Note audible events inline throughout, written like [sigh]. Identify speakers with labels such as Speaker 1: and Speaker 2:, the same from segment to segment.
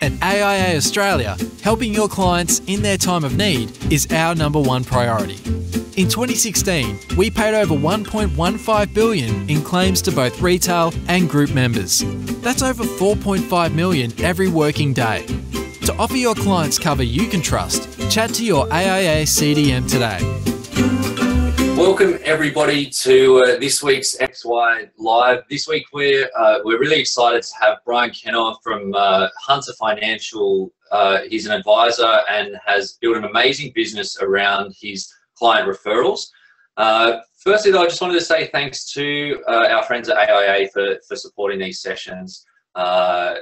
Speaker 1: At AIA Australia, helping your clients in their time of need is our number one priority. In 2016, we paid over 1.15 billion in claims to both retail and group members. That's over 4.5 million every working day. To offer your clients cover you can trust, chat to your AIA CDM today.
Speaker 2: Welcome everybody to uh, this week's XY Live. This week we're uh, we're really excited to have Brian Kennaugh from uh, Hunter Financial. Uh, he's an advisor and has built an amazing business around his client referrals. Uh, firstly, though, I just wanted to say thanks to uh, our friends at AIA for, for supporting these sessions. Uh,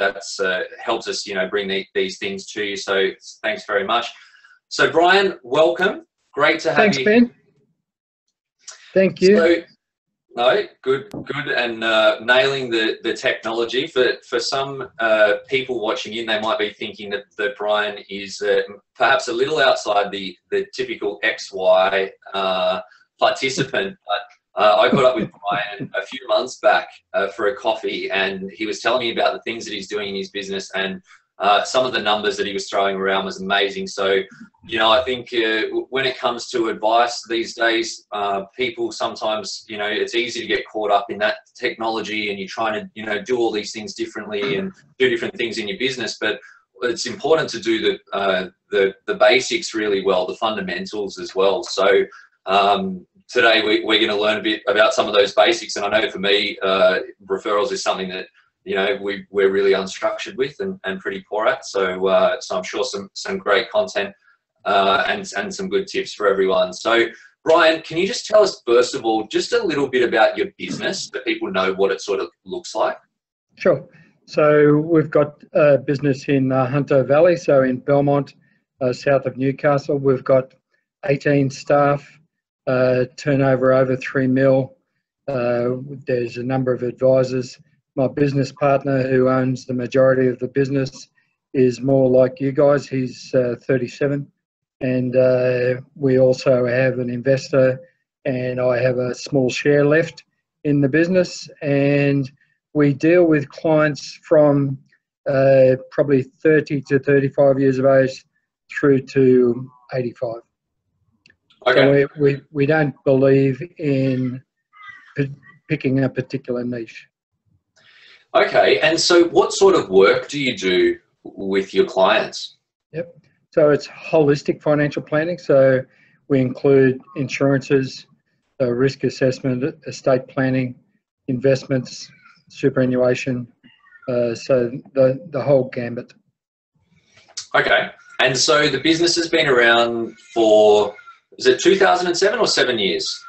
Speaker 2: that's uh, helps us, you know, bring the, these things to you. So thanks very much. So Brian, welcome. Great to have
Speaker 3: thanks,
Speaker 2: you.
Speaker 3: Thanks, Ben. Thank you.
Speaker 2: So, no, good, good, and uh, nailing the, the technology. For for some uh, people watching in, they might be thinking that, that Brian is uh, perhaps a little outside the the typical XY uh, participant. But uh, I caught up with Brian a few months back uh, for a coffee, and he was telling me about the things that he's doing in his business and uh, some of the numbers that he was throwing around was amazing. So, you know, I think uh, when it comes to advice these days, uh, people sometimes, you know, it's easy to get caught up in that technology and you're trying to, you know, do all these things differently and do different things in your business. But it's important to do the uh, the, the basics really well, the fundamentals as well. So um, today we, we're going to learn a bit about some of those basics. And I know for me, uh, referrals is something that you know we we're really unstructured with and, and pretty poor at. So uh, so I'm sure some some great content uh, and and some good tips for everyone. So Brian, can you just tell us first of all just a little bit about your business so people know what it sort of looks like?
Speaker 3: Sure. So we've got a business in uh, Hunter Valley, so in Belmont, uh, south of Newcastle. We've got 18 staff, uh, turnover over three mil. Uh, there's a number of advisors my business partner who owns the majority of the business is more like you guys. He's uh, 37. And uh, we also have an investor, and I have a small share left in the business. And we deal with clients from uh, probably 30 to 35 years of age through to 85. Okay. So we, we, we don't believe in p- picking a particular niche.
Speaker 2: Okay, and so what sort of work do you do with your clients?
Speaker 3: Yep. So it's holistic financial planning. So we include insurances, uh, risk assessment, estate planning, investments, superannuation. Uh, so the the whole gambit.
Speaker 2: Okay, and so the business has been around for is it 2007 or seven years?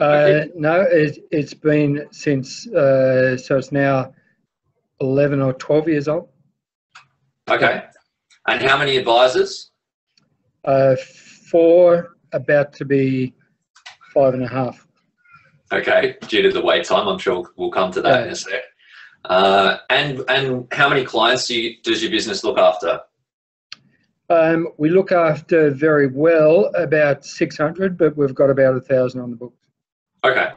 Speaker 3: Uh, no, it, has been since, uh, so it's now 11 or 12 years old.
Speaker 2: Okay. And how many advisors?
Speaker 3: Uh, four, about to be five and a half.
Speaker 2: Okay, due to the wait time, I'm sure we'll come to that yeah. in a sec. Uh, and and how many clients do you, does your business look after?
Speaker 3: Um, we look after very well about 600, but we've got about a thousand on the books.
Speaker 2: Okay,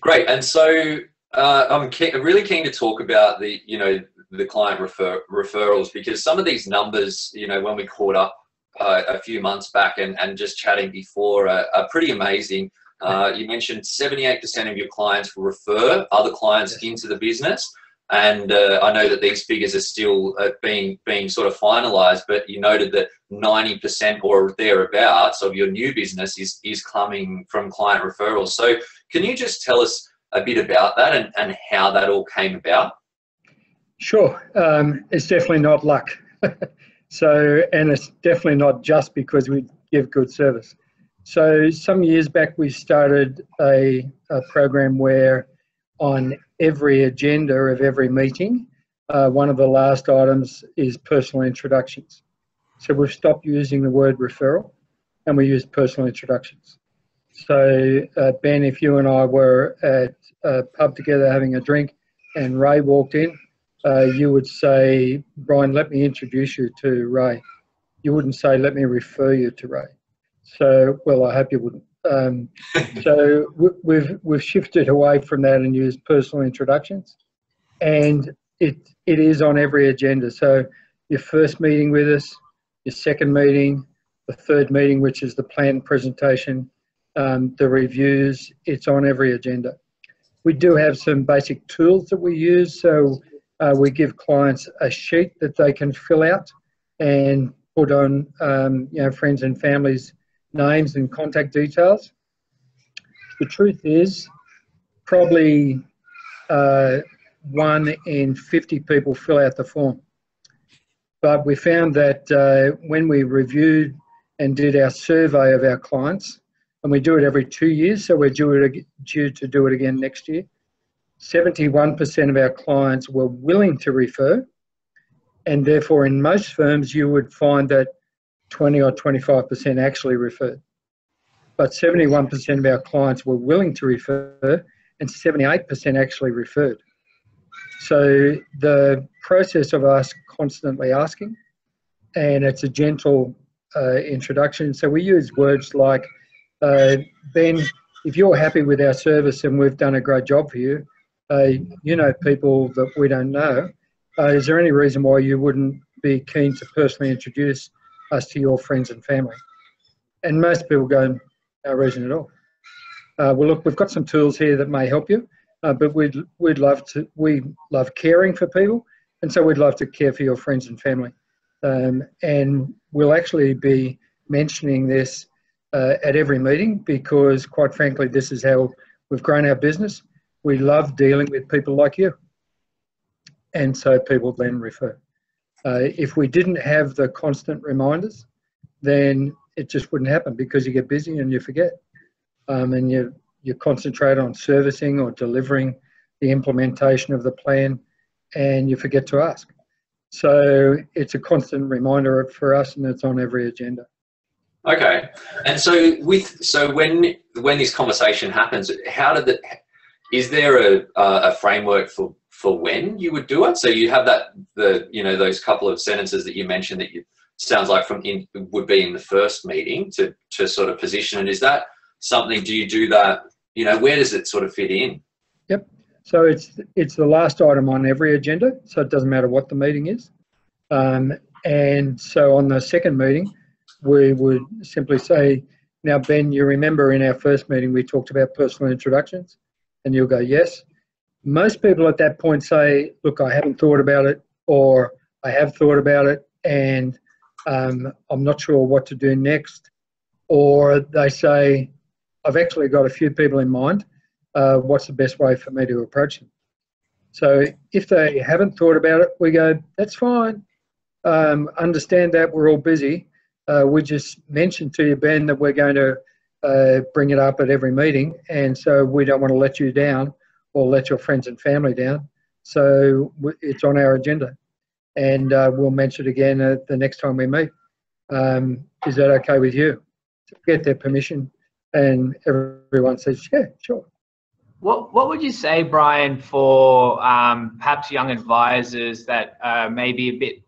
Speaker 2: great. And so uh, I'm keen, really keen to talk about the you know the client refer, referrals because some of these numbers, you know, when we caught up uh, a few months back and, and just chatting before, are, are pretty amazing. Uh, you mentioned 78% of your clients refer other clients yes. into the business. And uh, I know that these figures are still uh, being being sort of finalised, but you noted that 90% or thereabouts of your new business is is coming from client referrals. So can you just tell us a bit about that and, and how that all came about?
Speaker 3: Sure. Um, it's definitely not luck. [laughs] so, and it's definitely not just because we give good service. So, some years back, we started a, a program where on every agenda of every meeting. Uh, one of the last items is personal introductions. So we've stopped using the word referral and we use personal introductions. So, uh, Ben, if you and I were at a pub together having a drink and Ray walked in, uh, you would say, Brian, let me introduce you to Ray. You wouldn't say, let me refer you to Ray. So, well, I hope you wouldn't. Um, [laughs] so we've we've shifted away from that and used personal introductions, and it it is on every agenda. So your first meeting with us, your second meeting, the third meeting, which is the plan presentation, um, the reviews, it's on every agenda. We do have some basic tools that we use. So uh, we give clients a sheet that they can fill out and put on, um, you know, friends and families' names and contact details. The truth is, probably uh, one in 50 people fill out the form. But we found that uh, when we reviewed and did our survey of our clients, and we do it every two years, so we're due, due to do it again next year. 71% of our clients were willing to refer, and therefore, in most firms, you would find that 20 or 25% actually referred. But 71% of our clients were willing to refer, and 78% actually referred. So the process of us constantly asking, and it's a gentle uh, introduction. So we use words like, Ben, if you're happy with our service and we've done a great job for you, uh, you know people that we don't know. Uh, is there any reason why you wouldn't be keen to personally introduce us to your friends and family? And most people go, no reason at all. Uh, well, look, we've got some tools here that may help you, uh, but we'd we'd love to. We love caring for people, and so we'd love to care for your friends and family. Um, and we'll actually be mentioning this uh, at every meeting because, quite frankly, this is how we've grown our business. We love dealing with people like you, and so people then refer. Uh, if we didn't have the constant reminders, then it just wouldn't happen because you get busy and you forget, um, and you you concentrate on servicing or delivering the implementation of the plan, and you forget to ask. So it's a constant reminder for us, and it's on every agenda.
Speaker 2: Okay, and so with so when when this conversation happens, how did the is there a a framework for for when you would do it? So you have that the you know those couple of sentences that you mentioned that you sounds like from in would be in the first meeting to to sort of position it. Is that something? Do you do that? You know, where does it sort of fit in?
Speaker 3: Yep. So it's it's the last item on every agenda, so it doesn't matter what the meeting is. Um, and so on the second meeting, we would simply say, "Now, Ben, you remember in our first meeting we talked about personal introductions," and you'll go, "Yes." Most people at that point say, "Look, I haven't thought about it," or "I have thought about it, and um, I'm not sure what to do next," or they say, "I've actually got a few people in mind." uh, what's the best way for me to approach them. So if they haven't thought about it, we go, that's fine. Um, understand that we're all busy. Uh, we just mentioned to you, Ben, that we're going to uh, bring it up at every meeting, and so we don't want to let you down or let your friends and family down. So it's on our agenda, and uh, we'll mention it again the next time we meet. Um, is that okay with you? To Get their permission, and everyone says, yeah, sure.
Speaker 4: What What would you say, Brian, for um, perhaps young advisors that uh, may be a bit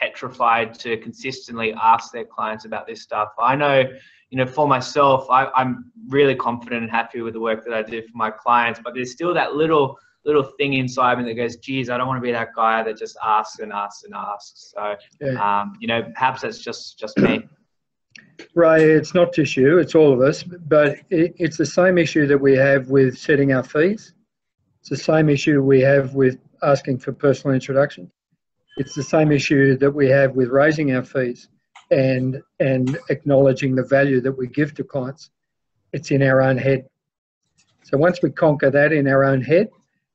Speaker 4: petrified to consistently ask their clients about this stuff? I know, you know, for myself, I, I'm really confident and happy with the work that I do for my clients, but there's still that little little thing inside me that goes, geez, I don't want to be that guy that just asks and asks and asks. So, yeah. um, you know, perhaps that's just just me.
Speaker 3: Ray, it's not just you, it's all of us, but it, it's the same issue that we have with setting our fees. It's the same issue we have with asking for personal introduction. It's the same issue that we have with raising our fees and, and acknowledging the value that we give to clients. It's in our own head. So once we conquer that in our own head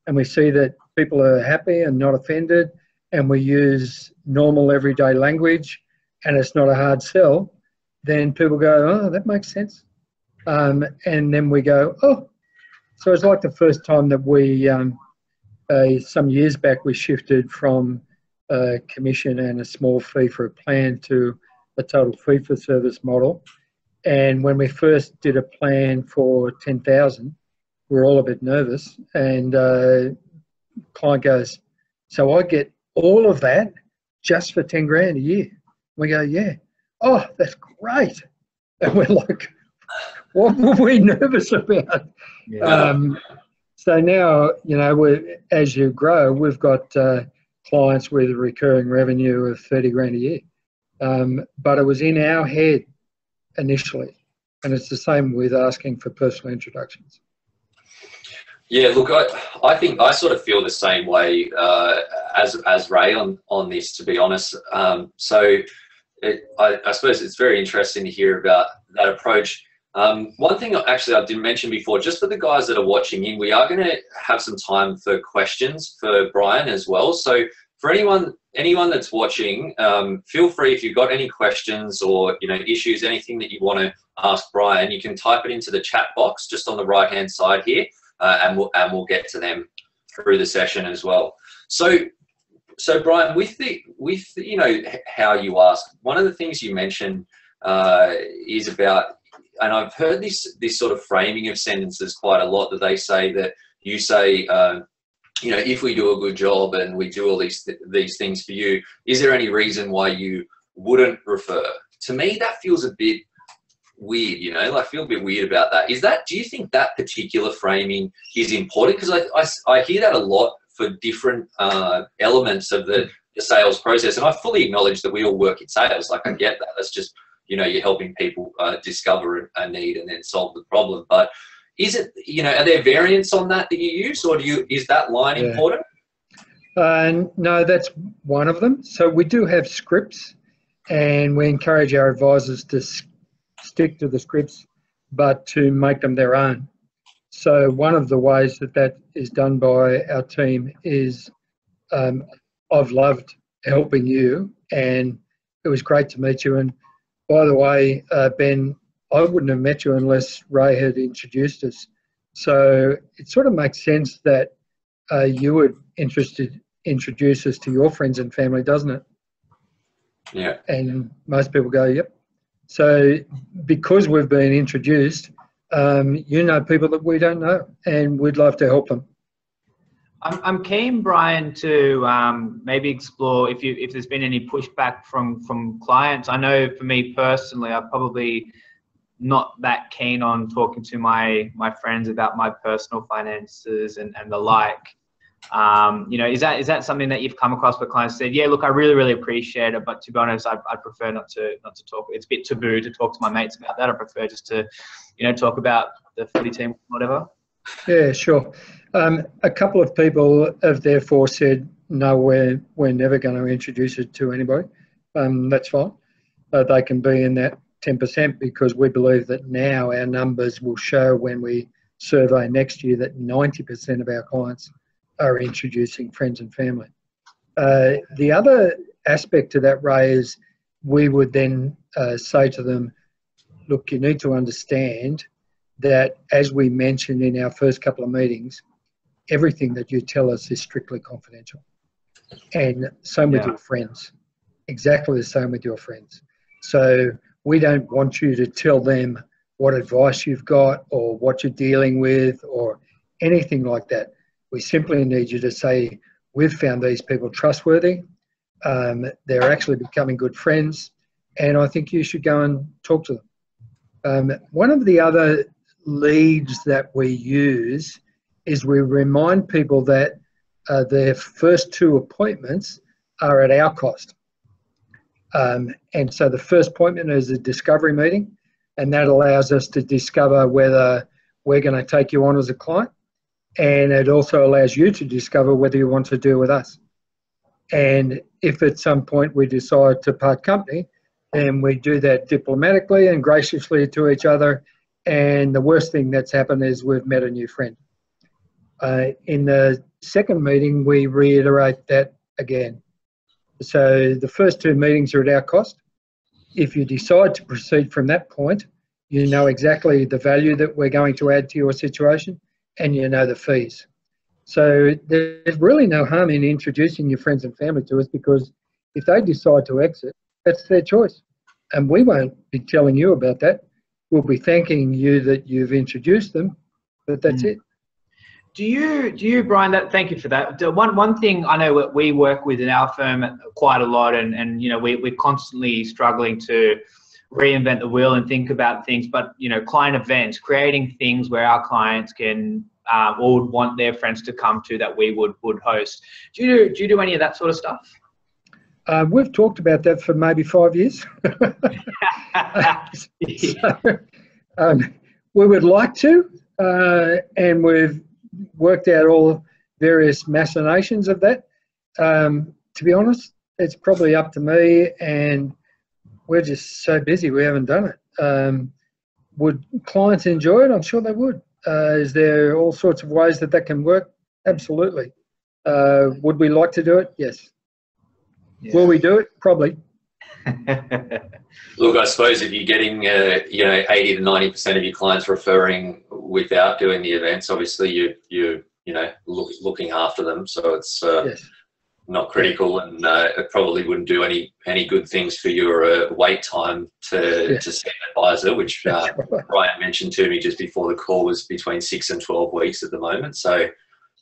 Speaker 3: and we see that people are happy and not offended and we use normal everyday language and it's not a hard sell, then people go, oh, that makes sense. Um, and then we go, oh. So it's like the first time that we, um, uh, some years back, we shifted from commission and a small fee for a plan to a total fee for service model. And when we first did a plan for 10,000, we are all a bit nervous. And uh, client goes, so I get all of that just for 10 grand a year. We go, yeah oh, that's great. And we're like, what were we [laughs] nervous about? Yeah. Um, So now, you know, we as you grow, we've got uh, clients with recurring revenue of 30 grand a year. Um, but it was in our head initially. And it's the same with asking for personal introductions.
Speaker 2: Yeah, look, I, I think I sort of feel the same way uh, as as Ray on on this, to be honest. Um, so, it, I, I, suppose it's very interesting to hear about that approach. Um, one thing actually I didn't mention before, just for the guys that are watching in, we are going to have some time for questions for Brian as well. So, for anyone anyone that's watching, um, feel free if you've got any questions or you know issues, anything that you want to ask Brian, you can type it into the chat box just on the right hand side here uh, and we'll and we'll get to them through the session as well. So, so Brian, with the with you know how you ask, one of the things you mentioned uh, is about, and I've heard this this sort of framing of sentences quite a lot. That they say that you say. Um, you know, if we do a good job and we do all these th these things for you, is there any reason why you wouldn't refer? To me, that feels a bit weird, you know, I feel a bit weird about that. Is that, do you think that particular framing is important? Because I, I, I, hear that a lot for different uh, elements of the, the sales process. And I fully acknowledge that we all work in sales. Like I get that. That's just, you know, you're helping people uh, discover a need and then solve the problem. But is it, you know, are there variants on that that you use or do you, is that line yeah. important?
Speaker 3: Uh, no, that's one of them. So we do have scripts and we encourage our advisors to stick to the scripts, but to make them their own. So one of the ways that that is done by our team is um, I've loved helping you, and it was great to meet you. And by the way, uh, Ben, I wouldn't have met you unless Ray had introduced us. So it sort of makes sense that uh, you would interested introduce us to your friends and family, doesn't it?
Speaker 2: Yeah.
Speaker 3: And most people go, "Yep, so because we've been introduced, um, you know people that we don't know, and we'd love to help them.
Speaker 4: I'm, I'm keen, Brian, to um, maybe explore if you if there's been any pushback from from clients. I know for me personally, I'm probably not that keen on talking to my my friends about my personal finances and, and the like. Um, you know, is that is that something that you've come across where clients said, yeah, look, I really really appreciate it, but to be honest, I I prefer not to not to talk. It's a bit taboo to talk to my mates about that. I prefer just to, you know, talk about the footy team, whatever.
Speaker 3: Yeah, sure. Um, a couple of people have therefore said, no, we're we're never going to introduce it to anybody. Um, that's fine. Uh, they can be in that 10% because we believe that now our numbers will show when we survey next year that 90% of our clients are introducing friends and family. Uh, the other aspect to that, Ray, is we would then uh, say to them, look, you need to understand that as we mentioned in our first couple of meetings, everything that you tell us is strictly confidential. And same with yeah. your friends, exactly the same with your friends. So we don't want you to tell them what advice you've got or what you're dealing with or anything like that. We simply need you to say, we've found these people trustworthy. Um, they're actually becoming good friends, and I think you should go and talk to them. Um, one of the other leads that we use is we remind people that uh, their first two appointments are at our cost. Um, and so the first appointment is a discovery meeting, and that allows us to discover whether we're going to take you on as a client and it also allows you to discover whether you want to deal with us. And if at some point we decide to part company, then we do that diplomatically and graciously to each other. And the worst thing that's happened is we've met a new friend. Uh, in the second meeting, we reiterate that again. So the first two meetings are at our cost. If you decide to proceed from that point, you know exactly the value that we're going to add to your situation and you know the fees. So there's really no harm in introducing your friends and family to us because if they decide to exit, that's their choice. And we won't be telling you about that. We'll be thanking you that you've introduced them, but that's mm. it.
Speaker 4: Do you, do you, Brian? That thank you for that. One one thing I know that we work with in our firm quite a lot, and and you know we we're constantly struggling to reinvent the wheel and think about things but you know client events creating things where our clients can um, or would want their friends to come to that we would would host. Do you do, do you do any of that sort of stuff?
Speaker 3: Uh, we've talked about that for maybe five years. [laughs] [laughs] so, um, we would like to, uh, and we've worked out all various machinations of that. Um, to be honest, it's probably up to me, and we're just so busy we haven't done it. Um, would clients enjoy it? I'm sure they would. Uh, is there all sorts of ways that that can work? Absolutely. Uh, would we like to do it? Yes. Yeah. Will we do it? Probably. [laughs]
Speaker 2: Look, I suppose if you're getting, uh, you know, 80 to 90 percent of your clients referring without doing the events, obviously you you you know look, looking after them, so it's uh, yes. not critical, and uh, it probably wouldn't do any any good things for your uh, wait time to to see an advisor, which uh, right. Brian mentioned to me just before the call was between six and 12 weeks at the moment. So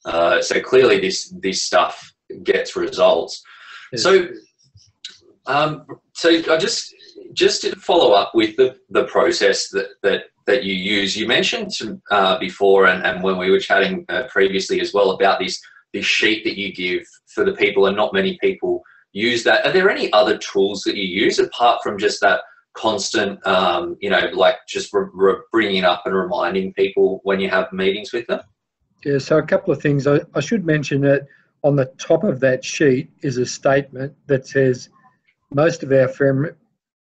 Speaker 2: uh, so clearly this this stuff gets results. So um, so I just just to follow up with the, the process that, that that you use. You mentioned uh, before, and, and when we were chatting uh, previously as well about this this sheet that you give for the people, and not many people use that. Are there any other tools that you use apart from just that constant, um, you know, like just re- re- bringing up and reminding people when you have meetings with them?
Speaker 3: Yeah. So a couple of things. I, I should mention that on the top of that sheet is a statement that says most of our firm,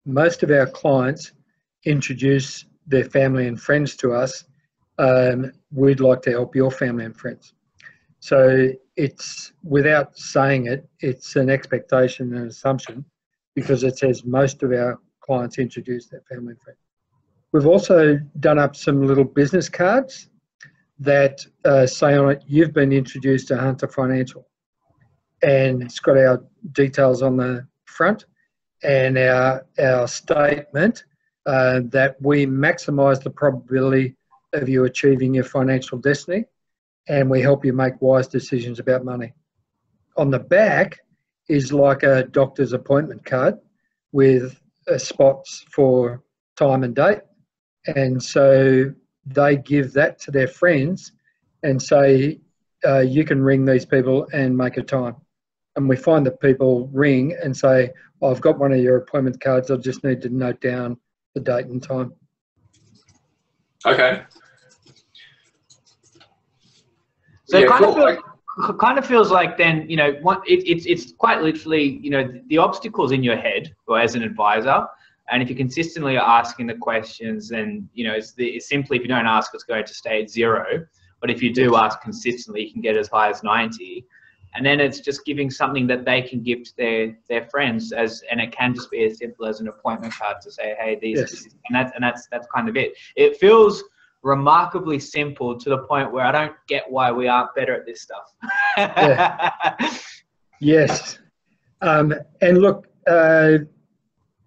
Speaker 3: most of our clients introduce their family and friends to us. Um, we'd like to help your family and friends. So it's without saying it, it's an expectation and assumption because it says most of our clients introduce their family and friends. We've also done up some little business cards that uh, say on it, you've been introduced to Hunter Financial. And it's got our details on the front and our, our statement uh, that we maximise the probability of you achieving your financial destiny and we help you make wise decisions about money. On the back is like a doctor's appointment card with uh, spots for time and date. And so they give that to their friends and say, uh, you can ring these people and make a time. And we find that people ring and say, oh, I've got one of your appointment cards, I just need to note down the date and time.
Speaker 2: Okay.
Speaker 4: So yeah, it kind, cool. of feels, kind of feels like then, you know, it, it's, it's quite literally, you know, the obstacles in your head or as an advisor. And if you consistently are asking the questions, then, you know, it's, the, it's simply if you don't ask, it's going to stay at zero. But if you do ask consistently, you can get as high as 90 and then it's just giving something that they can give to their their friends as and it can just be as simple as an appointment card to say hey these yes. and that's and that's that's kind of it. It feels remarkably simple to the point where i don't get why we aren't better at this stuff. [laughs]
Speaker 3: Yes. Um, and look uh,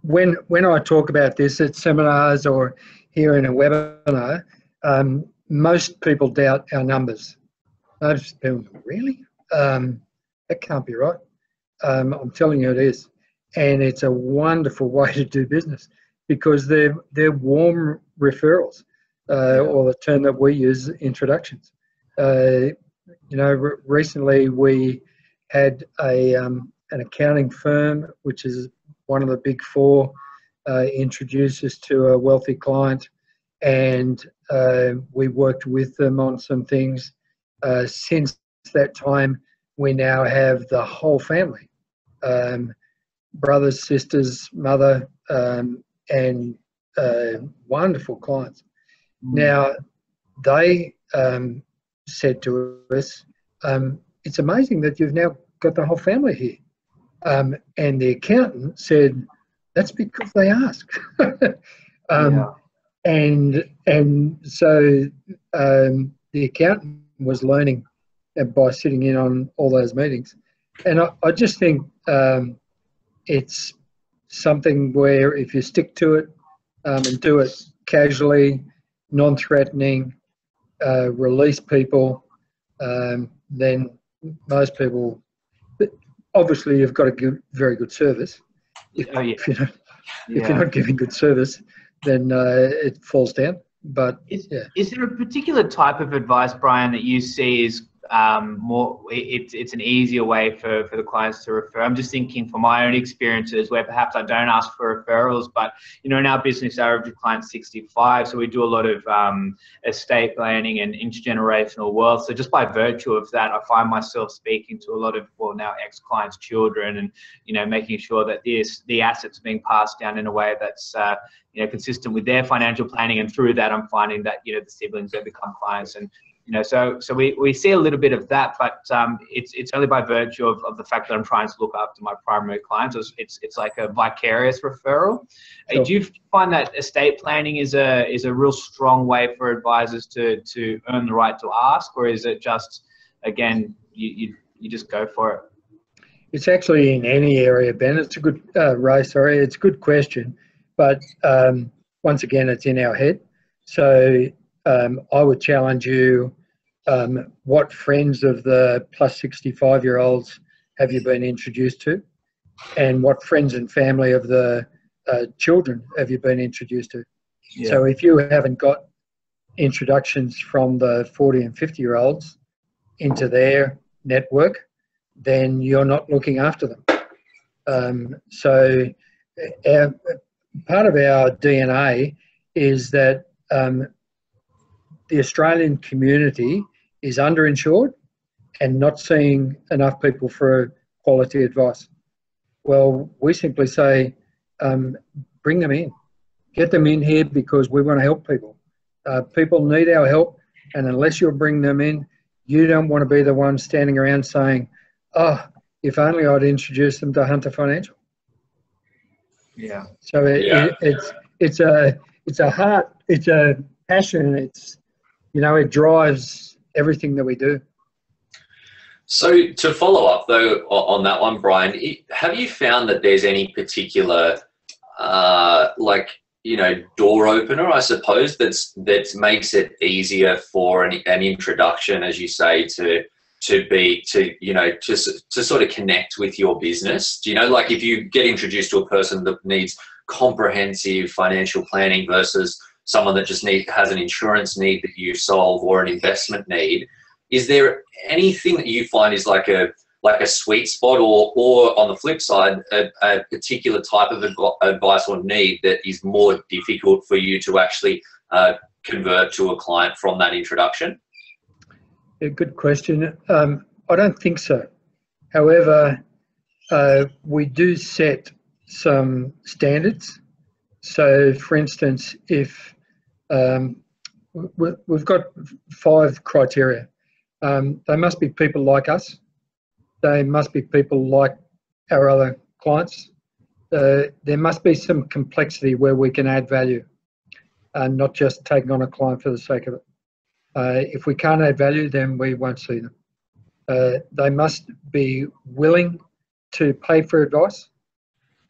Speaker 3: when when i talk about this at seminars or here in a webinar um, most people doubt our numbers most people really um, that can't be right. Um, I'm telling you, it is, and it's a wonderful [laughs] way to do business because they're they're warm referrals, uh, or the term that we use, introductions. Uh, you know, re- recently we had a um, an accounting firm, which is one of the big four, uh, introduce us to a wealthy client, and uh, we worked with them on some things. Uh, since that time, we now have the whole family um, brothers, sisters, mother, um, and uh, wonderful clients. Mm. Now, they um, said to us, um, It's amazing that you've now got the whole family here. Um, and the accountant said, That's because they ask. [laughs] Um, yeah. And and so um, the accountant was learning by sitting in on all those meetings. And I, I just think um, it's something where if you stick to it um, and do it casually, non threatening, uh, release people, um, then most people, obviously, you've got to give very good service. If, oh, yeah. [laughs] if, you're, not, yeah. if you're not giving good service, then uh, it falls down. But
Speaker 4: Is,
Speaker 3: yeah.
Speaker 4: is there a particular type of advice, Brian, that you see is um, more it's it's an easier way for, for the clients to refer. I'm just thinking from my own experiences where perhaps I don't ask for referrals, but you know in our business our average client's 65, so we do a lot of um, estate planning and intergenerational wealth. So just by virtue of that, I find myself speaking to a lot of well now ex-clients' children, and you know making sure that this the assets are being passed down in a way that's uh, you know consistent with their financial planning, and through that I'm finding that you know the siblings have become clients and you know, so so we, we see a little bit of that, but um, it's it's only by virtue of, of the fact that I'm trying to look after my primary clients. It's it's, it's like a vicarious referral. Sure. Do you find that estate planning is a is a real strong way for advisors to to earn the right to ask, or is it just again you you, you just go for it?
Speaker 3: It's actually in any area, Ben. It's a good uh, Ray. Sorry, it's a good question, but um, once again, it's in our head. So um, I would challenge you um, what friends of the plus 65 year olds have you been introduced to? And what friends and family of the uh, children have you been introduced to? Yeah. So if you haven't got introductions from the 40 and 50 year olds into their network, then you're not looking after them. Um, so our, part of our DNA is that um, the Australian community is underinsured and not seeing enough people for quality advice. Well, we simply say, um, bring them in, get them in here because we want to help people. Uh, people need our help, and unless you bring them in, you don't want to be the one standing around saying, "Oh, if only I'd introduced them to Hunter Financial."
Speaker 4: Yeah.
Speaker 3: So it, yeah. It, it's it's a it's a heart, it's a passion, it's you know, it drives everything that we do.
Speaker 2: So to follow up though on that one, Brian, have you found that there's any particular, uh, like you know, door opener, I suppose, that's that makes it easier for an, an introduction, as you say, to to be to you know to to sort of connect with your business. Do you know, like if you get introduced to a person that needs comprehensive financial planning versus someone that just need, has an insurance need that you solve or an investment need. Is there anything that you find is like a like a sweet spot, or or on the flip side, a, a particular type of advice or need that is more difficult for you to actually uh, convert to a client from that introduction?
Speaker 3: Yeah, good question. Um, I don't think so. However, uh, we do set some standards. So, for instance, if um, we've got five criteria. Um, they must be people like us. They must be people like our other clients. Uh, there must be some complexity where we can add value and not just taking on a client for the sake of it. Uh, if we can't add value, then we won't see them. Uh, they must be willing to pay for advice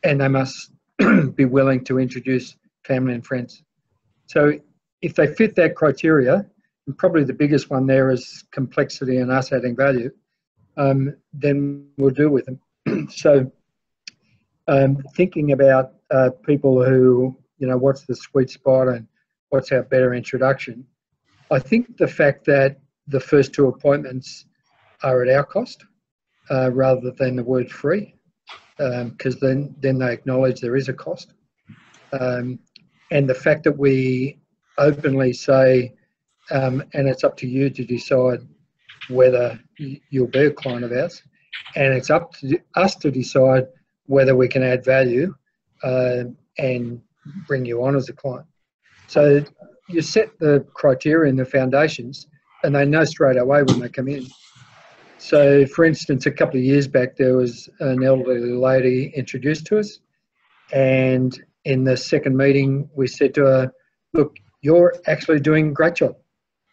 Speaker 3: and they must [clears throat] be willing to introduce family and friends. So if they fit that criteria, and probably the biggest one there is complexity and us adding value, um, then we'll deal with them. [clears throat] so um, thinking about uh, people who, you know, what's the sweet spot and what's our better introduction, I think the fact that the first two appointments are at our cost uh, rather than the word free, because um, then, then they acknowledge there is a cost. Um, and the fact that we openly say, um, and it's up to you to decide whether you'll be a client of ours, and it's up to us to decide whether we can add value uh, and bring you on as a client. So you set the criteria and the foundations, and they know straight away when they come in. So, for instance, a couple of years back, there was an elderly lady introduced to us, and in the second meeting, we said to her, "Look, you're actually doing a great job.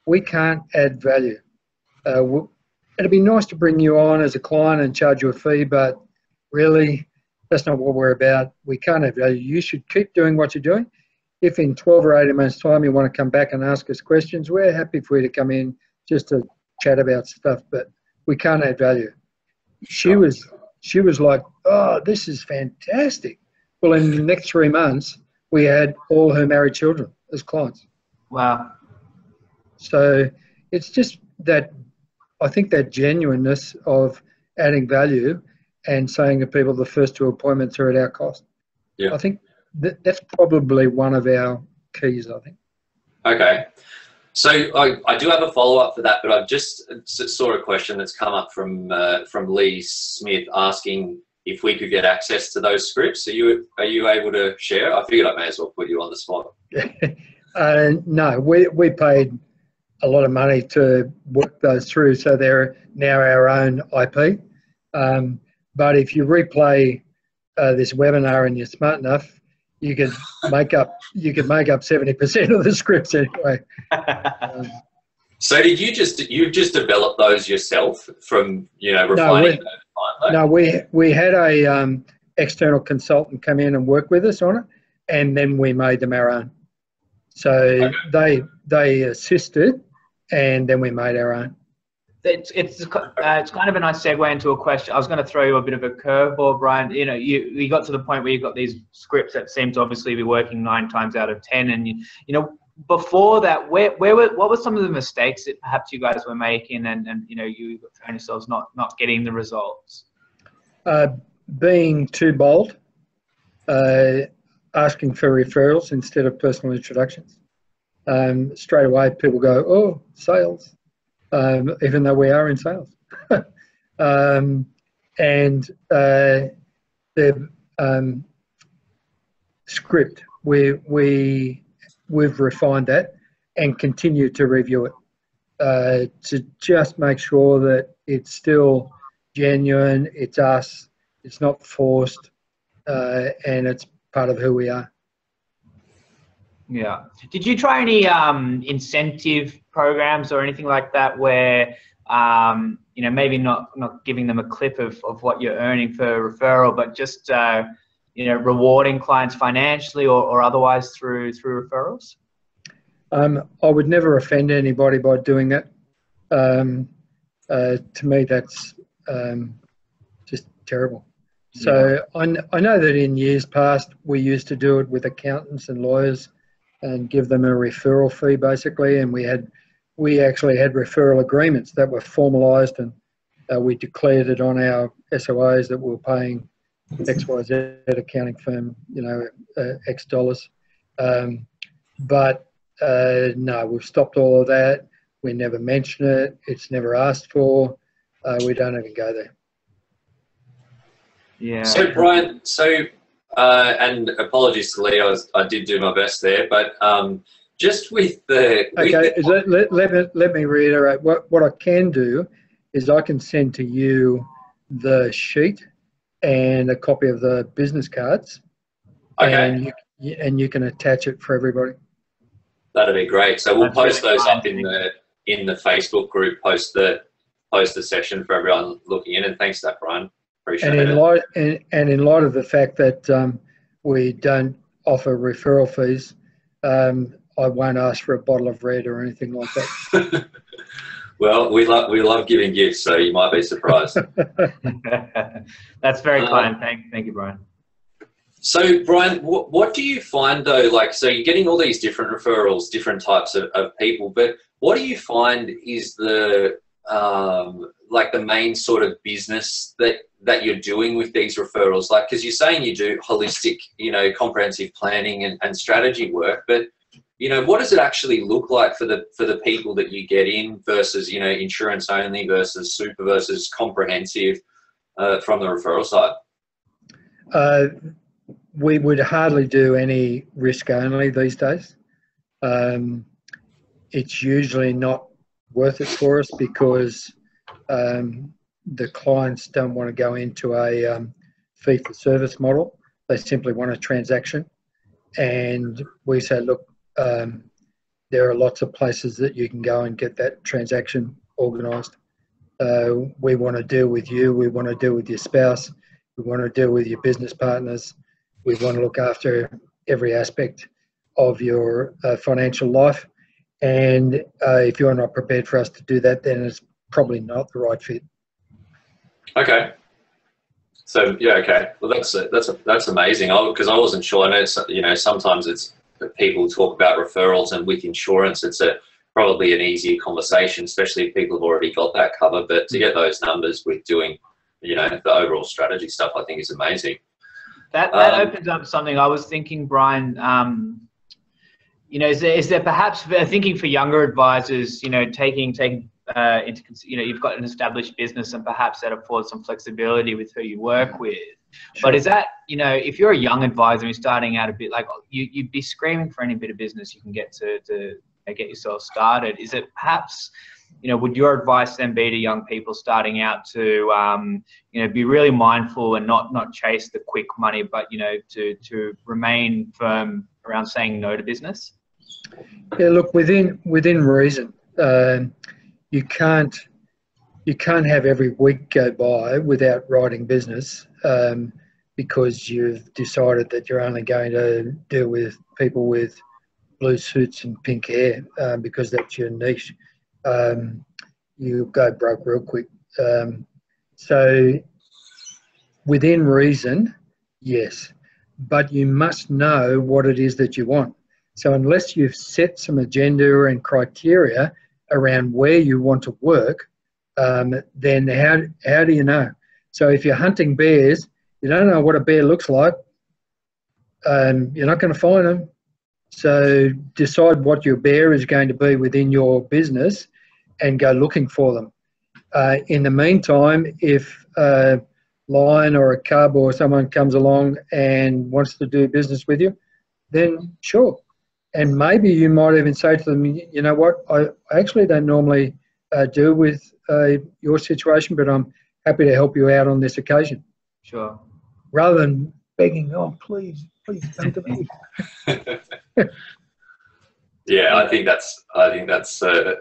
Speaker 3: We can't add value. Uh, we'll, it'd be nice to bring you on as a client and charge you a fee, but really, that's not what we're about. We can't add value. You should keep doing what you're doing. If in 12 or 18 months' time you want to come back and ask us questions, we're happy for you to come in just to chat about stuff, but we can't add value. She was she was like, oh, this is fantastic. Well, in the next three months, we had all her married children as clients.
Speaker 4: Wow.
Speaker 3: So it's just that I think that genuineness of adding value and saying to people the first two appointments are at our cost.
Speaker 2: Yeah.
Speaker 3: I think that, that's probably one of our keys, I think.
Speaker 2: Okay. So I, I do have a follow up for that, but I've just saw a question that's come up from uh, from Lee Smith asking if we could get access to those scripts. Are you are you able to share? I figured I may as well put you on the spot. [laughs]
Speaker 3: uh, no, we we paid a lot of money to work those through, so they're now our own IP. Um, but if you replay uh, this webinar and you're smart enough, you could make up you could make up seventy percent of the scripts anyway. [laughs] Um,
Speaker 2: so did you just you just develop those yourself from you know refining?
Speaker 3: No, we, no, we we had a um, external consultant come in and work with us on it, and then we made them our own. So okay. they they assisted, and then we made our own
Speaker 4: it's it's uh, it's kind of a nice segue into a question. I was going to throw you a bit of a curveball, Brian. You know, you you got to the point where you've got these scripts that seem to obviously be working nine times out of ten, and you you know before that, where where were what were some of the mistakes that perhaps you guys were making, and and you know you found yourselves not not getting the results?
Speaker 3: Uh, being too bold, uh, asking for referrals instead of personal introductions. Um, straight away, people go, "Oh, sales." um, even though we are in sales. [laughs] um, and uh, the um, script, we, we, we've refined that and continue to review it uh, to just make sure that it's still genuine, it's us, it's not forced, uh, and it's part of who we are.
Speaker 4: Yeah. Did you try any um, incentive programs or anything like that where um, you know maybe not not giving them a clip of, of what you're earning for referral, but just uh, you know rewarding clients financially or, or otherwise through through referrals?
Speaker 3: Um, I would never offend anybody by doing that. Um, uh, to me, that's um, just terrible. So yeah. I, I know that in years past we used to do it with accountants and lawyers and give them a referral fee basically. And we had, we actually had referral agreements that were formalised and uh, we declared it on our SOAs that we were paying XYZ accounting firm, you know, uh, X dollars. Um, but uh, no, we've stopped all of that. We never mention it. It's never asked for. Uh, we don't even go there.
Speaker 4: Yeah.
Speaker 2: So Brian, so uh, and apologies to Lee, I, was, I did do my best there, but um, just with the.
Speaker 3: With okay, the, let, let, let, me, let me reiterate. What, what I can do is I can send to you the sheet and a copy of the business cards.
Speaker 2: Okay.
Speaker 3: And you, and you can attach it for everybody.
Speaker 2: That'd be great. So we'll That's post really those up in the in the Facebook group. Post the post the session for everyone looking in. And thanks for that, Brian. Appreciate
Speaker 3: and in
Speaker 2: it.
Speaker 3: light and, and in light of the fact that um, we don't offer referral fees, um, I won't ask for a bottle of red or anything like that. [laughs]
Speaker 2: well, we love we love giving gifts, so you might be surprised. [laughs] [laughs]
Speaker 4: That's very um, kind. Thank thank you, Brian.
Speaker 2: So, Brian, what, what do you find though? Like, so you're getting all these different referrals, different types of, of people, but what do you find is the um, like the main sort of business that that you're doing with these referrals like because you're saying you do holistic you know comprehensive planning and, and strategy work but you know what does it actually look like for the for the people that you get in versus you know insurance only versus super versus comprehensive uh, from the referral side
Speaker 3: uh, we would hardly do any risk only these days um, it's usually not worth it for us because um, the clients don't want to go into a um, fee for service model. They simply want a transaction. And we say, look, um, there are lots of places that you can go and get that transaction organised. Uh, we want to deal with you. We want to deal with your spouse. We want to deal with your business partners. We want to look after every aspect of your uh, financial life. And uh, if you're not prepared for us to do that, then it's probably not the right fit.
Speaker 2: Okay. So yeah, okay. Well, that's a, that's a, that's amazing. Because I, I, wasn't sure. I know you know sometimes it's people talk about referrals and with insurance, it's a probably an easier conversation, especially if people have already got that cover. But to get those numbers with doing, you know, the overall strategy stuff, I think is amazing.
Speaker 4: That that um, opens up something I was thinking, Brian. Um, you know, is there, is there perhaps thinking for younger advisors, you know, taking taking uh, into you know, you've got an established business and perhaps that affords some flexibility with who you work with. Sure. But is that you know, if you're a young advisor and you're starting out a bit, like you you'd be screaming for any bit of business you can get to to get yourself started. Is it perhaps you know, would your advice then be to young people starting out to, um, you know, be really mindful and not not chase the quick money, but you know, to to remain firm around saying no to business?
Speaker 3: Yeah, look within within reason. Uh, you can't you can't have every week go by without writing business um, because you've decided that you're only going to deal with people with blue suits and pink hair um, because that's your niche. Um, you go broke real quick. Um, so within reason, yes, but you must know what it is that you want. So unless you've set some agenda and criteria around where you want to work, um, then how, how do you know? So if you're hunting bears, you don't know what a bear looks like, um, you're not going to find them. So decide what your bear is going to be within your business and go looking for them. Uh, in the meantime, if a lion or a cub or someone comes along and wants to do business with you, then sure, and maybe you might even say to them, you know what, I actually don't normally uh, deal with uh, your situation, but I'm happy to help you out on this occasion.
Speaker 4: Sure.
Speaker 3: Rather than begging, oh, please, please come to me. [laughs]
Speaker 2: yeah, I think that's, I think that's, uh,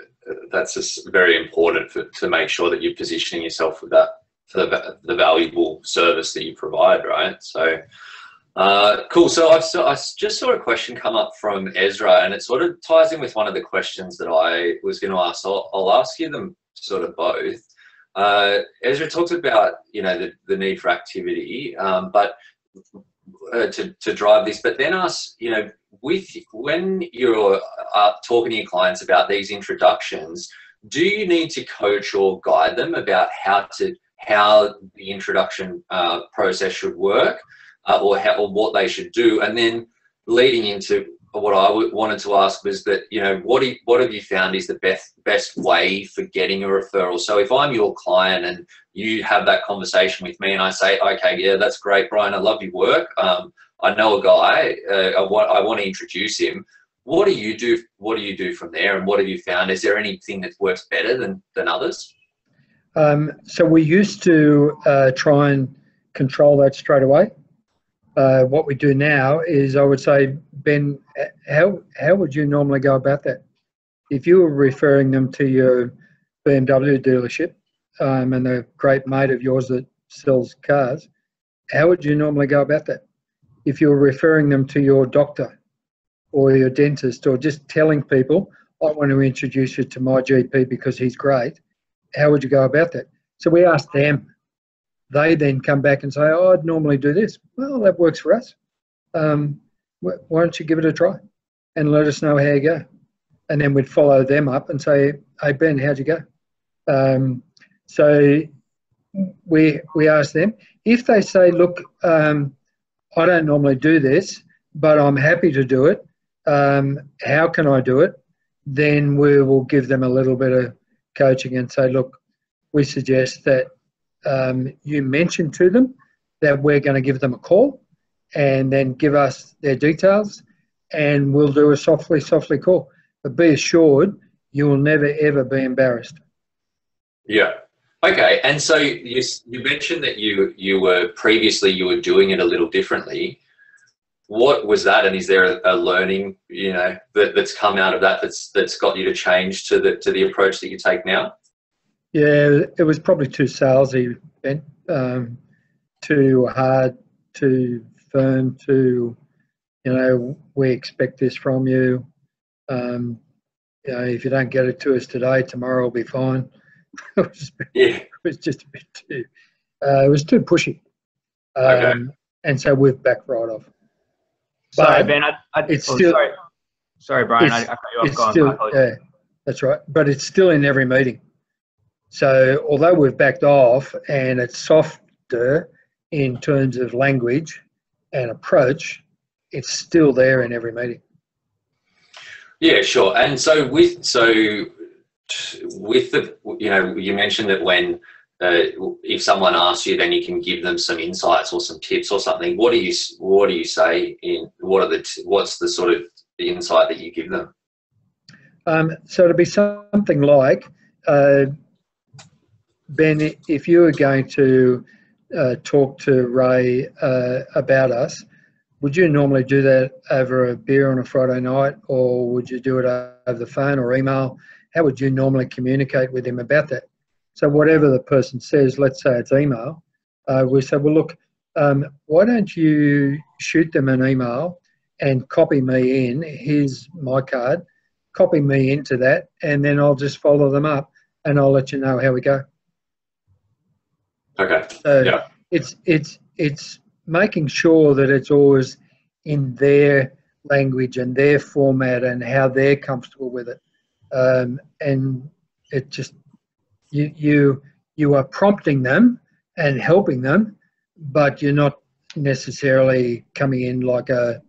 Speaker 2: that's just very important for, to make sure that you're positioning yourself for that, for the, the valuable service that you provide, right? So, uh, cool. So I, saw, I just saw a question come up from Ezra, and it sort of ties in with one of the questions that I was going to ask. I'll, I'll ask you them sort of both. Uh, Ezra talks about you know the, the need for activity, um, but uh, to to drive this, but then ask you know with when you're uh, talking to your clients about these introductions, do you need to coach or guide them about how to how the introduction uh, process should work? Uh, or, how, or what they should do. And then leading into what I wanted to ask was that, you know, what, you, what have you found is the best, best way for getting a referral? So if I'm your client and you have that conversation with me and I say, okay, yeah, that's great, Brian, I love your work. Um, I know a guy, uh, I, want, I want to introduce him. What do you do? What do you do from there? And what have you found? Is there anything that works better than, than others?
Speaker 3: Um, so we used to uh, try and control that straight away uh, what we do now is I would say, Ben, how, how would you normally go about that? If you were referring them to your BMW dealership um, and a great mate of yours that sells cars, how would you normally go about that? If you were referring them to your doctor or your dentist or just telling people, I want to introduce you to my GP because he's great, how would you go about that? So we asked them they then come back and say, oh, I'd normally do this. Well, that works for us. Um, why don't you give it a try and let us know how you go? And then we'd follow them up and say, hey, Ben, how'd you go? Um, so we, we ask them. If they say, look, um, I don't normally do this, but I'm happy to do it, um, how can I do it? Then we will give them a little bit of coaching and say, look, we suggest that um, you mention to them that we're going to give them a call and then give us their details and we'll do a softly, softly call. But be assured you will never ever be embarrassed.
Speaker 2: Yeah. Okay. And so you, you mentioned that you, you were previously you were doing it a little differently. What was that? And is there a, a learning, you know, that, that's come out of that that's that's got you to change to the to the approach that you take now?
Speaker 3: Yeah, it was probably too salesy, Ben. Um, too hard, too firm, too, you know, we expect this from you. Um, you know, if you don't get it to us today, tomorrow will be fine. [laughs] it, was bit, yeah. it was just a bit too, uh, it was too pushy. Um, okay. And so we've backed right off.
Speaker 4: Sorry, Ben. I, I,
Speaker 3: it's
Speaker 4: oh,
Speaker 3: still-
Speaker 4: sorry. Sorry, Brian. I, I cut you off. Go on.
Speaker 3: still, yeah, that's right. But it's still in every meeting. So although we've backed off and it's softer in terms of language and approach, it's still there in every meeting.
Speaker 2: Yeah, sure. And so with so with the you know you mentioned that when uh, if someone asks you, then you can give them some insights or some tips or something. What do you what do you say in what are the what's the sort of insight that you give them?
Speaker 3: Um, so it'd be something like, uh, Ben, if you were going to uh, talk to Ray uh, about us, would you normally do that over a beer on a Friday night, or would you do it over the phone or email? How would you normally communicate with him about that? So whatever the person says, let's say it's email, uh, we say, well, look, um, why don't you shoot them an email and copy me in? Here's my card copy me into that, and then I'll just follow them up, and I'll let you know how we go.
Speaker 2: Okay.
Speaker 3: So
Speaker 2: Yeah.
Speaker 3: it's it's it's making sure that it's always in their language and their format and how they're comfortable with it, um, and it just you you you are prompting them and helping them, but you're not necessarily coming in like a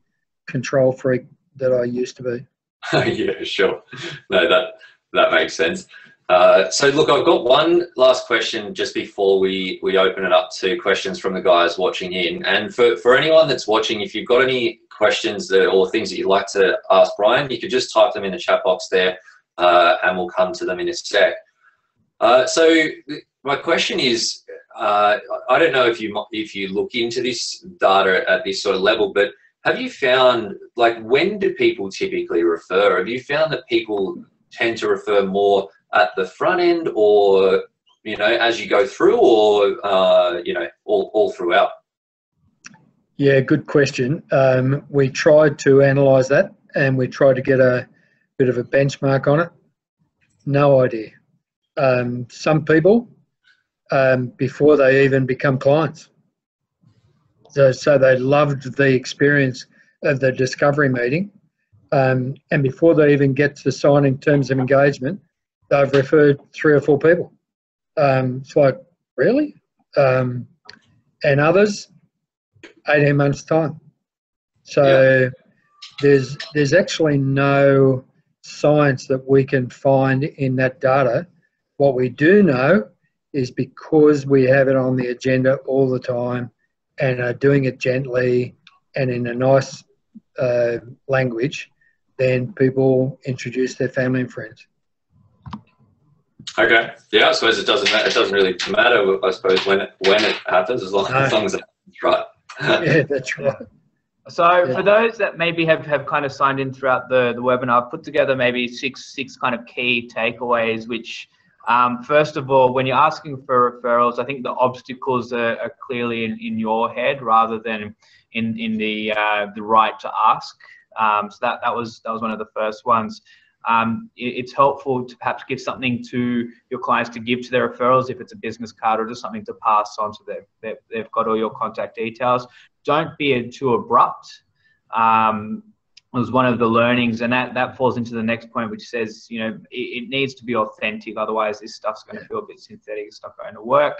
Speaker 3: control freak that I used to be. [laughs]
Speaker 2: yeah, sure. No, that that makes sense. Uh, so look, I've got one last question just before we we open it up to questions from the guys watching in. And for for anyone that's watching, if you've got any questions that, or things that you'd like to ask Brian, you could just type them in the chat box there, uh, and we'll come to them in a sec. Uh, so my question is, uh, I don't know if you if you look into this data at this sort of level, but have you found like when do people typically refer? Have you found that people tend to refer more at the front end, or you know, as you go through, or uh, you know, all, all throughout?
Speaker 3: Yeah, good question. Um, we tried to analyse that and we tried to get a bit of a benchmark on it. No idea. Um, some people, um, before they even become clients, so, so they loved the experience of the discovery meeting, um, and before they even get to signing terms of engagement, they've referred three or four people. Um, it's like, really? Um, and others, 18 months time. So there's there's actually no science that we can find in that data. What we do know is because we have it on the agenda all the time and are doing it gently and in a nice uh, language, then people introduce their family and friends.
Speaker 2: Okay. Yeah, I suppose it doesn't matter. It doesn't really matter. I suppose when it when it happens, as long,
Speaker 3: No.
Speaker 2: as, long as it happens right. [laughs]
Speaker 3: Yeah, that's right.
Speaker 4: So
Speaker 3: Yeah.
Speaker 4: for those that maybe have, have kind of signed in throughout the, the webinar, I've put together maybe six six kind of key takeaways, which um, first of all, when you're asking for referrals, I think the obstacles are, are clearly in, in your head rather than in, in the uh, the right to ask. Um, so that, that was that was one of the first ones. Um, it- it's helpful to perhaps give something to your clients to give to their referrals if it's a business card or just something to pass on to them. They've, they've got all your contact details. Don't be too abrupt. Um, was one of the learnings, and that that falls into the next point, which says you know it, it needs to be authentic. Otherwise, this stuff's going to feel a bit synthetic. It's not going to work.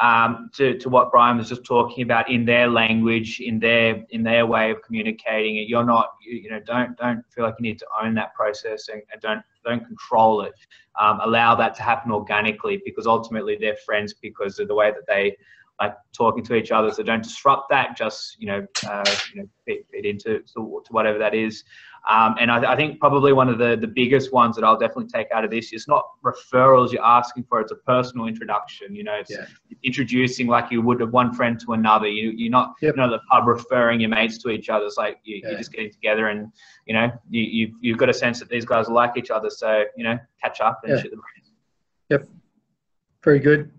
Speaker 4: Um, to, to what Brian was just talking about in their language, in their in their way of communicating it. You're not you, you know don't don't feel like you need to own that process and, and don't don't control it. Um, allow that to happen organically because ultimately they're friends because of the way that they like talking to each other. So don't disrupt that. Just you know, uh, you know, fit, fit into to, to whatever that is. Um, and I, I think probably one of the the biggest ones that I'll definitely take out of this is not referrals you're asking for. It's a personal introduction. You know, it's
Speaker 3: Yeah.
Speaker 4: introducing like you would one friend to another. You you're not
Speaker 3: Yep.
Speaker 4: you know the pub referring your mates to each other. It's like you,
Speaker 3: Yeah.
Speaker 4: you're just getting together and you know you you've, you've got a sense that these guys like each other. So you know catch up and
Speaker 3: Yeah.
Speaker 4: shoot the breeze.
Speaker 3: Yep, very good.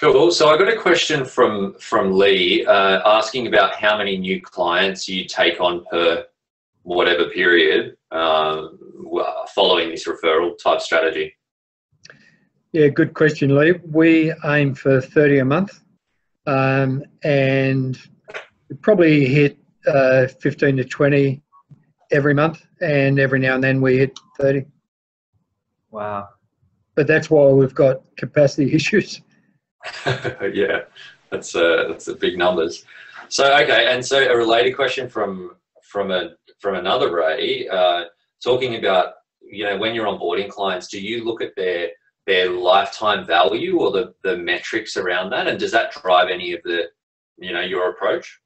Speaker 2: Cool. So I got a question from from Lee uh, asking about how many new clients you take on per whatever period um, following this referral type strategy.
Speaker 3: Yeah, good question, Lee. We aim for 30 a month um, and probably hit uh, 15 to 20 every month, and every now and then we hit 30.
Speaker 4: Wow.
Speaker 3: But that's why we've got capacity [laughs] issues. [laughs]
Speaker 2: yeah, that's uh, that's the big numbers. So okay, and so a related question from from a from another Ray, uh, talking about you know when you're onboarding clients, do you look at their their lifetime value or the the metrics around that, and does that drive any of the you know your approach?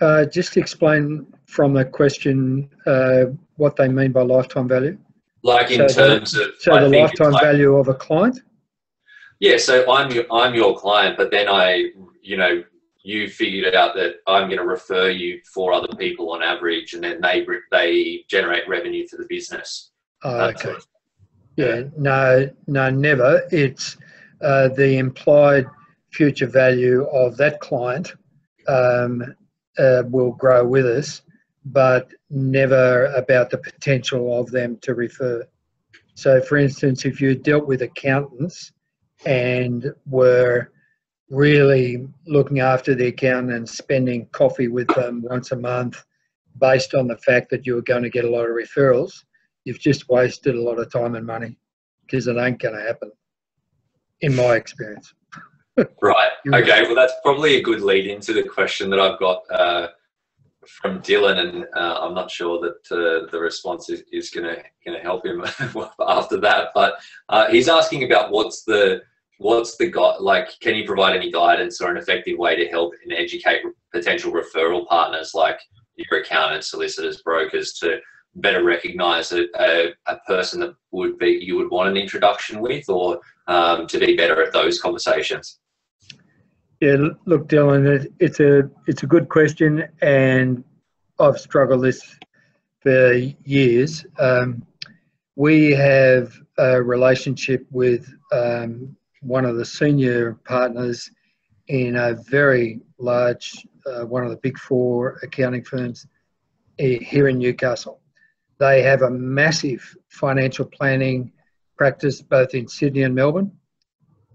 Speaker 3: Uh, just explain from the question uh, what they mean by lifetime value.
Speaker 2: Like in
Speaker 3: So the-
Speaker 2: terms of
Speaker 3: So
Speaker 2: I
Speaker 3: the lifetime
Speaker 2: like-
Speaker 3: value of a client.
Speaker 2: Yeah, so I'm your I'm your client, but then I, you know, you figured out that I'm going to refer you for other people on average, and then they they generate revenue for the business.
Speaker 3: Oh, okay. Yeah, no, no, never. It's uh, the implied future value of that client um, uh, will grow with us, but never about the potential of them to refer. So, for instance, if you dealt with accountants and were really looking after the accountant and spending coffee with them once a month based on the fact that you were going to get a lot of referrals, you've just wasted a lot of time and money because it ain't going to happen, in my experience. [laughs]
Speaker 2: Right. Okay. Well, that's probably a good lead into the question that I've got uh, from Dylan, and uh, I'm not sure that uh, the response is, is going to going to help him [laughs] after that. But uh, he's asking about what's the what's the gu- like? Can you provide any guidance or an effective way to help and educate potential referral partners like your accountants, solicitors, brokers to better recognise a, a, a person that would be you would want an introduction with, or um, to be better at those conversations?
Speaker 3: Yeah, look, Dylan, it's a it's a good question, and I've struggled this for years. Um, we have a relationship with um, one of the senior partners in a very large, uh, one of the big four accounting firms eh, here in Newcastle. They have a massive financial planning practice both in Sydney and Melbourne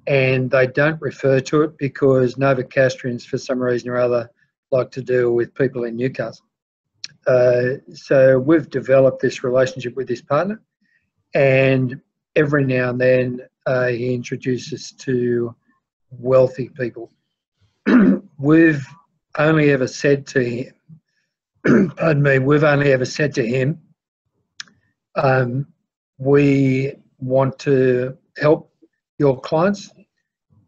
Speaker 3: and they don't refer to it because Novocastrians, for some reason or other, like to deal with people in Newcastle. Uh, so we've developed this relationship with this partner, and every now and then uh, he introduces to wealthy people. [clears throat] we've only ever said to him, [clears throat] pardon me, we've only ever said to him, um, we want to help your clients.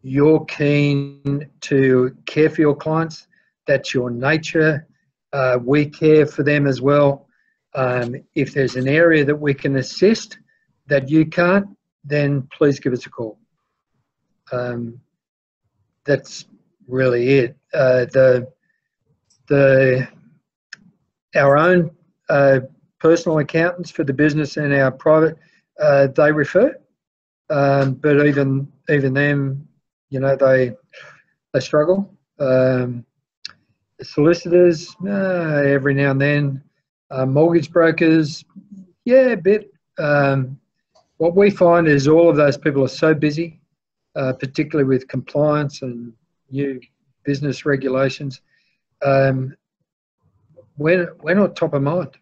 Speaker 3: You're keen to care for your clients. That's your nature. Uh, we care for them as well. Um, if there's an area that we can assist that you can't, then please give us a call. Um, that's really it. Uh, the the our own uh, personal accountants for the business and our private uh, they refer, um, but even even them, you know, they they struggle. Um, solicitors uh, every now and then, uh, mortgage brokers, yeah, a bit. Um, what we find is all of those people are so busy, uh, particularly with compliance and new business regulations. Um, we're, we're not top of mind.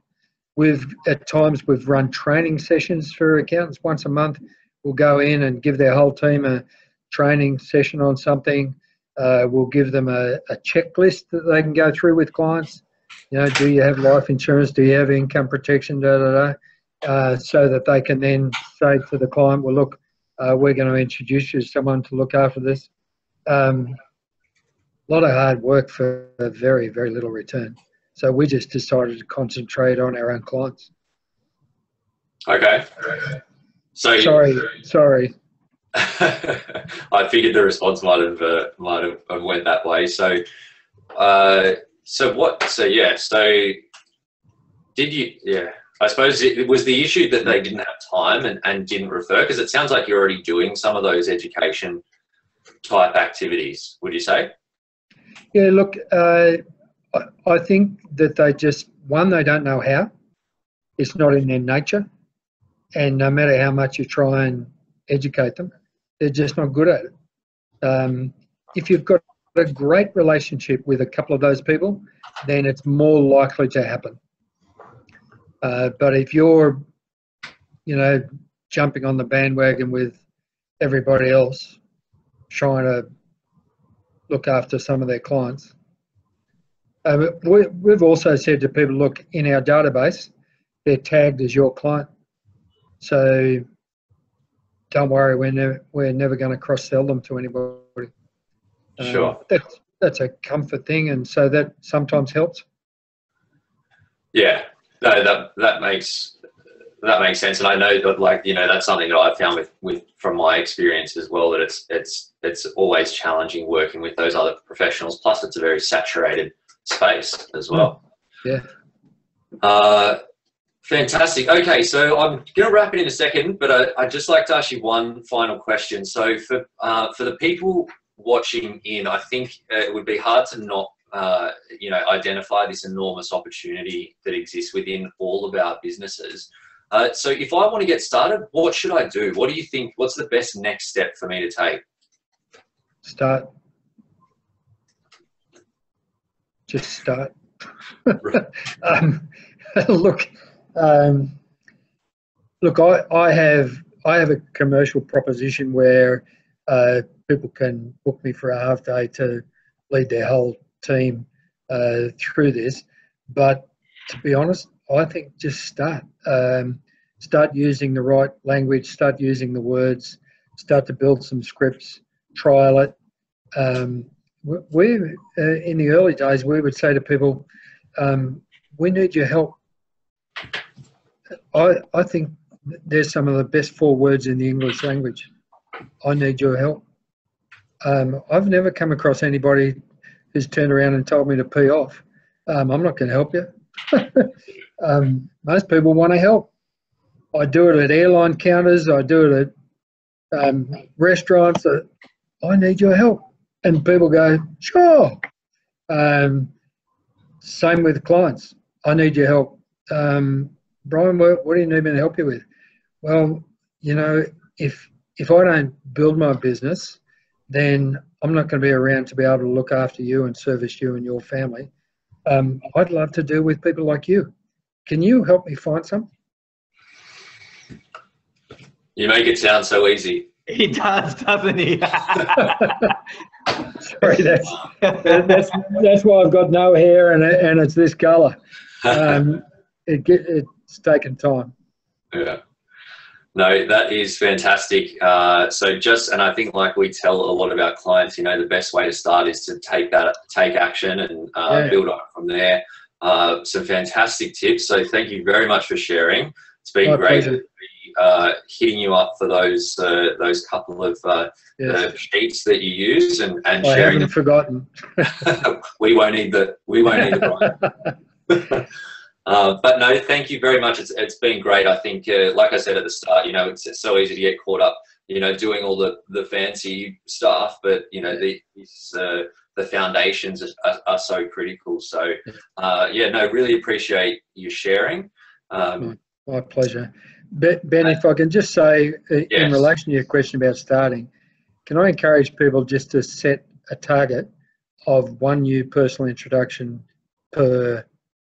Speaker 3: We've at times we've run training sessions for accountants once a month. We'll go in and give their whole team a training session on something. Uh, we'll give them a, a checklist that they can go through with clients. You know, do you have life insurance? Do you have income protection? Da da da. Uh, so that they can then say to the client, "Well, look, uh, we're going to introduce you to someone to look after this." Um, a lot of hard work for very very little return. So we just decided to concentrate on our own clients.
Speaker 2: Okay. So you-
Speaker 3: Sorry, sorry. [laughs]
Speaker 2: I figured the response might have uh, might have have went that way. So, uh, so what? So yeah. So did you? Yeah. I suppose it, was the issue that they didn't have time and, and didn't refer because it sounds like you're already doing some of those education type activities. Would you say?
Speaker 3: Yeah, look, uh, I, I think that they just one they don't know how. It's not in their nature, and no matter how much you try and educate them, they're just not good at it. Um, if you've got a great relationship with a couple of those people, then it's more likely to happen. Uh, but if you're, you know, jumping on the bandwagon with everybody else, trying to look after some of their clients. Uh, we, we've also said to people, look, in our database, they're tagged as your client. So don't worry, we're never, we're never going to cross sell them to anybody. Um,
Speaker 2: Sure.
Speaker 3: That's, that's a comfort thing, and so that sometimes helps.
Speaker 2: Yeah, no, that that makes that makes sense, and I know that like you know that's something that I've found with with from my experience as well that it's it's it's always challenging working with those other professionals. Plus, it's a very saturated space as well.
Speaker 3: Yeah.
Speaker 2: Uh, fantastic. Okay, so I'm going to wrap it in a second, but I, I'd just like to ask you one final question. So for uh, for the people watching in, I think uh, it would be hard to not uh, you know identify this enormous opportunity that exists within all of our businesses. Uh, so if I want to get started, what should I do? What do you think? What's the best next step for me to take?
Speaker 3: Start. Just start. [laughs] um, [laughs] look, um, look. I, I have I have a commercial proposition where uh, people can book me for a half day to lead their whole team uh, through this. But to be honest, I think just start. Um, start using the right language. Start using the words. Start to build some scripts. Trial it. Um, we, uh, in the early days we would say to people, um, "We need your help." I I think there's some of the best four words in the English language. I need your help. Um, I've never come across anybody turned around and told me to pee off. Um, I'm not going to help you. [laughs] um, most people want to help. I do it at airline counters. I do it at um, restaurants. Uh, I need your help, and people go, sure. Um, same with clients. I need your help. Um, Brian, what, what do you need me to help you with? Well, you know, if if I don't build my business, then I'm not going to be around to be able to look after you and service you and your family. Um, I'd love to deal with people like you. Can you help me find some?
Speaker 2: You make it sound so easy.
Speaker 4: He does, doesn't he? [laughs]
Speaker 3: Sorry, that's, that's that's why I've got no hair and and it's this colour. [laughs] Um, it it's taken time.
Speaker 2: Yeah. No, that is fantastic. Uh, so just, and I think like we tell a lot of our clients, you know, the best way to start is to take that, take action and uh,
Speaker 3: Yeah.
Speaker 2: build up from there. Uh, some fantastic tips. So thank you very much for sharing. It's been
Speaker 3: My
Speaker 2: great
Speaker 3: pleasure.
Speaker 2: to be uh, hitting you up for those uh, those couple of uh,
Speaker 3: Yes,
Speaker 2: sheets that you use and, and
Speaker 3: I
Speaker 2: sharing
Speaker 3: haven't forgotten. [laughs]
Speaker 2: we won't need the we won't need the. [laughs] [laughs] Uh, but no, thank you very much. It's, it's been great. I think, uh, like I said at the start, you know, it's, it's so easy to get caught up, you know, doing all the, the fancy stuff, but you know, the, uh, the foundations are, are, so critical. So, uh, yeah, no, really appreciate you sharing. Um,
Speaker 3: My pleasure. Ben, if I can just say, uh, in relation to your question about starting, can I encourage people just to set a target of one new personal introduction per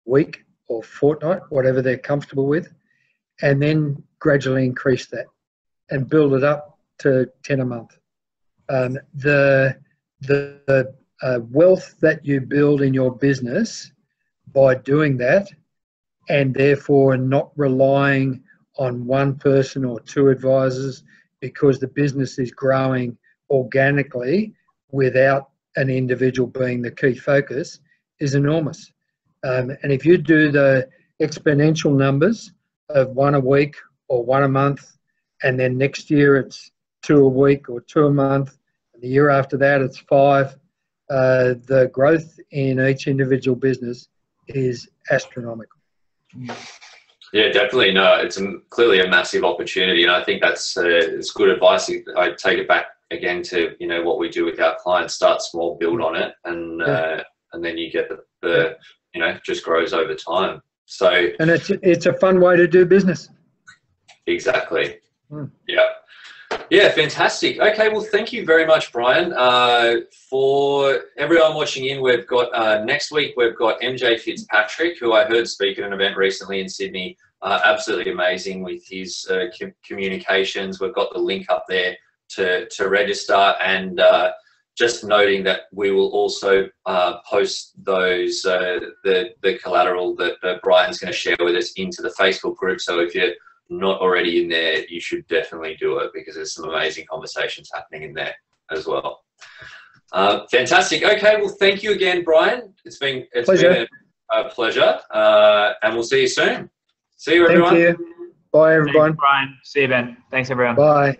Speaker 3: week or fortnight, whatever they're comfortable with, and then gradually increase that and build it up to 10 a month. Um, the the uh, wealth that you build in your business by doing that and therefore not relying on one person or two advisors because the business is growing organically without an individual being the key focus is enormous. Um, and if you do the exponential numbers of one a week or one a month, and then next year it's two a week or two a month, and the year after that it's five, uh, the growth in each individual business is astronomical.
Speaker 2: Yeah, definitely. No, it's a, clearly a massive opportunity, and I think that's uh, it's good advice. I take it back again to you know what we do with our clients: start small, build on it, and uh, and then you get the, the you know just grows over time. So
Speaker 3: And it's it's a fun way to do business.
Speaker 2: exactly,
Speaker 3: Hmm.
Speaker 2: yeah. Yeah, fantastic. Okay, well, thank you very much, Brian. Uh, for everyone watching in, we've got uh, next week we've got MJ Fitzpatrick, who I heard speak at an event recently in Sydney. Uh, absolutely amazing with his uh, com- communications. We've got the link up there to to register, and uh, just noting that we will also uh, post those the the collateral that Brian's going to share with us into the Facebook group. So if you're not already in there, you should definitely do it because there's some amazing conversations happening in there as well. Uh, fantastic. Okay, well, thank you again, Brian. It's been it's pleasure. been a, a pleasure, uh, and we'll see you soon. See you, everyone.
Speaker 3: Thank you. Bye, everyone.
Speaker 4: Thanks, Brian. See you, Ben. Thanks, everyone.
Speaker 3: Bye.